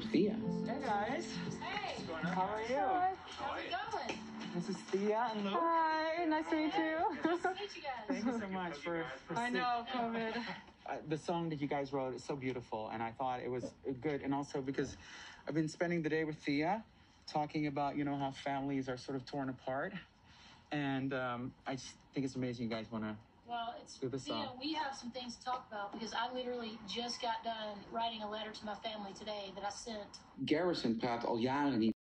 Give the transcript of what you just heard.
for Thea. Hey guys, Hey, how are you? how's it going? This is Thea and Luke. Hi, nice to meet you. Nice to meet you guys. Thank you so much for. for I sit- know, COVID. uh, the song that you guys wrote is so beautiful, and I thought it was good. And also because I've been spending the day with Thea, talking about you know how families are sort of torn apart, and um, I just think it's amazing. You guys want to. Well, it's Do the you know, we have some things to talk about because I literally just got done writing a letter to my family today that I sent. Garrison praat al jaren